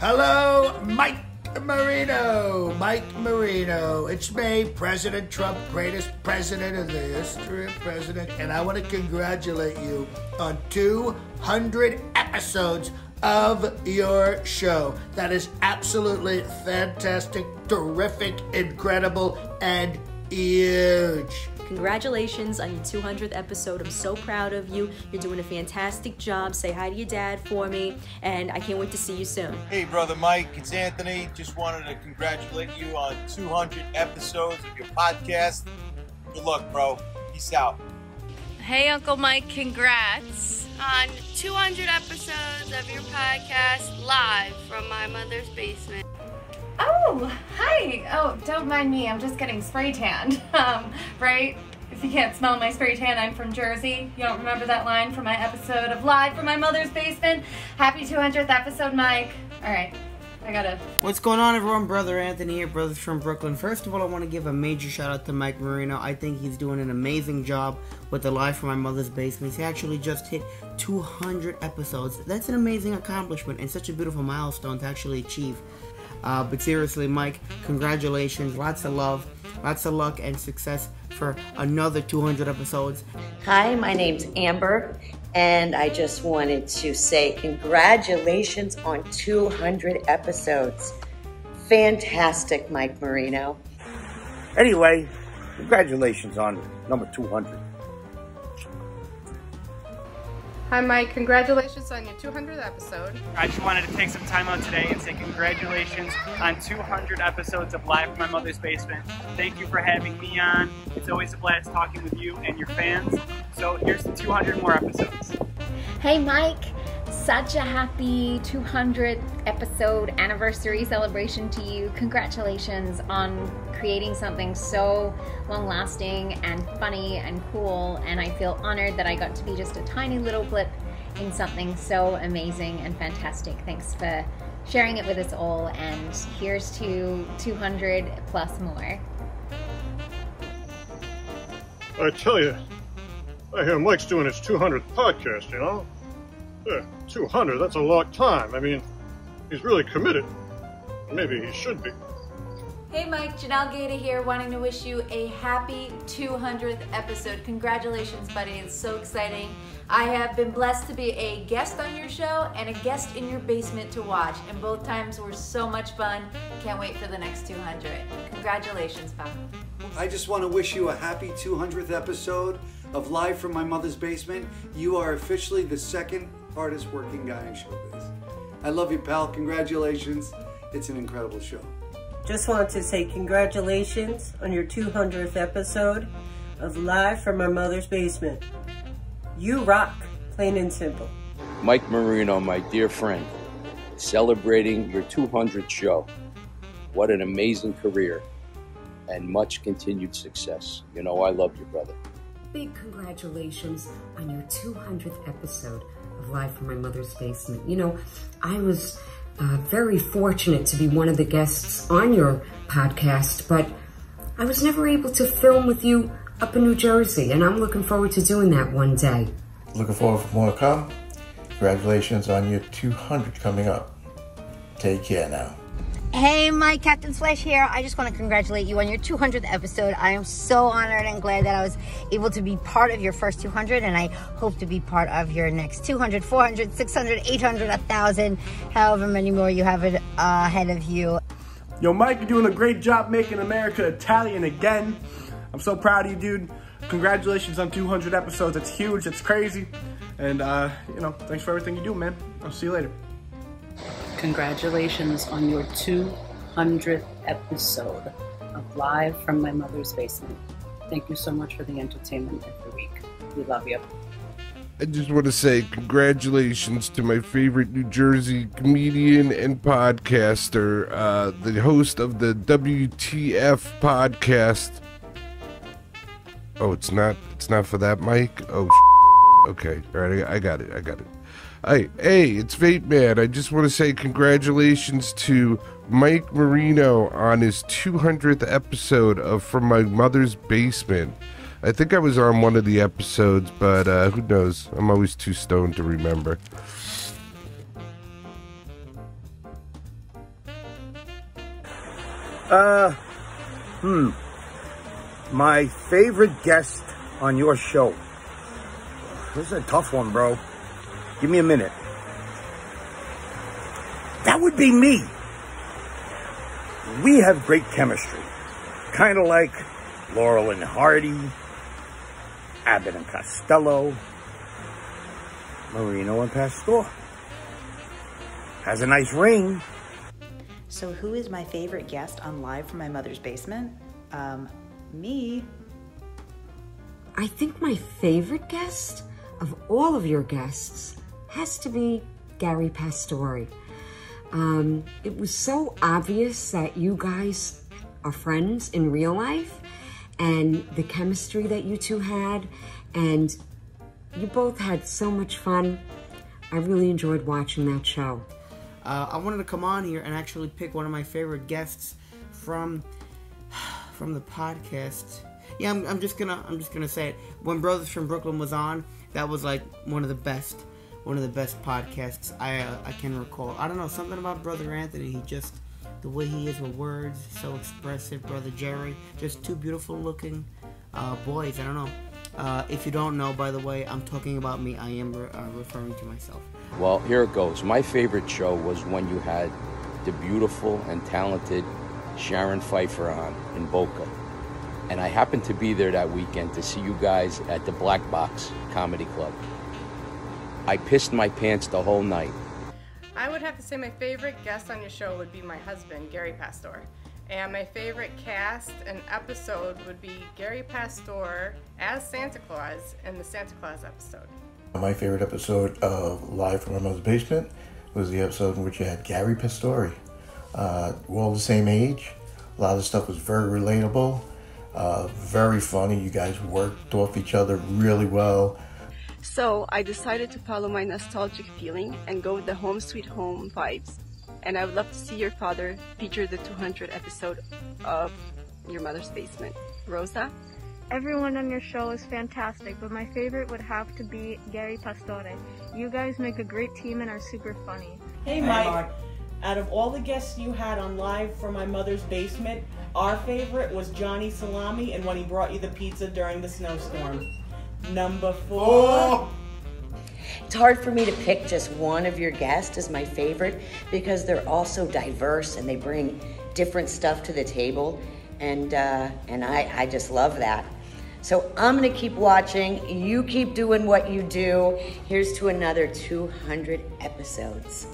Hello, Mike Marino. Mike Marino. It's me, President Trump, greatest president in the history of president, and I want to congratulate you on 200 episodes of your show. That is absolutely fantastic, terrific, incredible, and huge. Congratulations on your 200th episode. I'm so proud of you. You're doing a fantastic job. Say hi to your dad for me, and I can't wait to see you soon. Hey, brother Mike, it's Anthony. Just wanted to congratulate you on 200 episodes of your podcast. Good luck, bro. Peace out. Hey, Uncle Mike, congrats on 200 episodes of your podcast live from my mother's basement. Oh, hi. Oh, don't mind me. I'm just getting spray tanned. Um, right? If you can't smell my spray tan, I'm from Jersey. You don't remember that line from my episode of Live from My Mother's Basement? Happy 200th episode, Mike. All right. I gotta. What's going on, everyone? Brother Anthony here, brothers from Brooklyn. First of all, I want to give a major shout out to Mike Marino. I think he's doing an amazing job with the Live from My Mother's Basement. He actually just hit 200 episodes. That's an amazing accomplishment and such a beautiful milestone to actually achieve. Uh, but seriously, Mike, congratulations. Lots of love, lots of luck, and success for another 200 episodes. Hi, my name's Amber, and I just wanted to say congratulations on 200 episodes. Fantastic, Mike Marino. Anyway, congratulations on number 200. Hi, Mike. Congratulations on your 200th episode. I just wanted to take some time out today and say congratulations on 200 episodes of Live from My Mother's Basement. Thank you for having me on. It's always a blast talking with you and your fans. So here's the 200 more episodes. Hey, Mike. Such a happy 200th episode anniversary celebration to you. Congratulations on creating something so long lasting and funny and cool. And I feel honored that I got to be just a tiny little blip in something so amazing and fantastic. Thanks for sharing it with us all. And here's to 200 plus more. I tell you, I hear Mike's doing his 200th podcast, you know? Yeah, 200, that's a long time. I mean, he's really committed. Maybe he should be. Hey Mike, Janelle Gaeta here, wanting to wish you a happy 200th episode. Congratulations, buddy. It's so exciting. I have been blessed to be a guest on your show and a guest in your basement to watch, and both times were so much fun. Can't wait for the next 200. Congratulations, pal. I just want to wish you a happy 200th episode of Live from My Mother's Basement. You are officially the second hardest working guy in showbiz. I love you, pal. Congratulations. It's an incredible show. Just want to say congratulations on your 200th episode of Live from My Mother's Basement. You rock, plain and simple. Mike Marino, my dear friend, celebrating your 200th show. What an amazing career and much continued success. You know, I love you, brother. Big congratulations on your 200th episode of Live from My Mother's Basement. You know, I was uh, very fortunate to be one of the guests on your podcast, but I was never able to film with you up in New Jersey, and I'm looking forward to doing that one day. Looking forward for more to come. Congratulations on your 200 coming up. Take care now. Hey, my Captain Flash here. I just want to congratulate you on your 200th episode. I am so honored and glad that I was able to be part of your first 200, and I hope to be part of your next 200, 400, 600, 800, 1,000, however many more you have uh, ahead of you. Yo, Mike, you're doing a great job making America Italian again. I'm so proud of you, dude. Congratulations on 200 episodes. It's huge. It's crazy. And, uh, you know, thanks for everything you do, man. I'll see you later. Congratulations on your 200th episode of Live from My Mother's Basement. Thank you so much for the entertainment every week. We love you. I just want to say congratulations to my favorite New Jersey comedian and podcaster, uh, the host of the WTF podcast. Oh, it's not. It's not for that, Mike. Oh, okay. All right, I got it. I got it. Hey, hey, it's Fate Man. I just want to say congratulations to Mike Marino on his 200th episode of From My Mother's Basement. I think I was on one of the episodes, but uh, who knows? I'm always too stoned to remember. Uh, hmm. My favorite guest on your show. This is a tough one, bro. Give me a minute. That would be me. We have great chemistry. Kind of like Laurel and Hardy, Abbott and Costello, Marino and Pastore. Has a nice ring. So, who is my favorite guest on Live from My Mother's Basement? Um, me. I think my favorite guest of all of your guests has to be Gary Pastore. Um, it was so obvious that you guys are friends in real life and the chemistry that you two had, and you both had so much fun. I really enjoyed watching that show. Uh, I wanted to come on here and actually pick one of my favorite guests from from the podcast. Yeah, I'm, I'm just gonna I'm just gonna say it. When Brothers from Brooklyn was on, that was like one of the best one of the best podcasts I uh, I can recall. I don't know something about Brother Anthony. He just the way he is with words, so expressive. Brother Jerry, just two beautiful looking uh, boys. I don't know. Uh, if you don't know, by the way, I'm talking about me. I am re- uh, referring to myself. Well, here it goes. My favorite show was when you had the beautiful and talented Sharon Pfeiffer on in Boca. And I happened to be there that weekend to see you guys at the Black Box Comedy Club. I pissed my pants the whole night. I would have to say my favorite guest on your show would be my husband, Gary Pastore. And my favorite cast and episode would be Gary Pastore as Santa Claus in the Santa Claus episode. My favorite episode of Live from My Mother's Basement was the episode in which you had Gary Pastore. Uh, we're all the same age. A lot of the stuff was very relatable, uh, very funny. You guys worked off each other really well. So I decided to follow my nostalgic feeling and go with the home sweet home vibes. And I would love to see your father feature the 200 episode of Your Mother's Basement. Rosa? Everyone on your show is fantastic, but my favorite would have to be Gary Pastore. You guys make a great team and are super funny. Hey, Mike. Out of all the guests you had on live for my mother's basement, our favorite was Johnny Salami and when he brought you the pizza during the snowstorm. Number four. It's hard for me to pick just one of your guests as my favorite because they're all so diverse and they bring different stuff to the table, and uh, and I, I just love that. So I'm gonna keep watching. You keep doing what you do. Here's to another 200 episodes.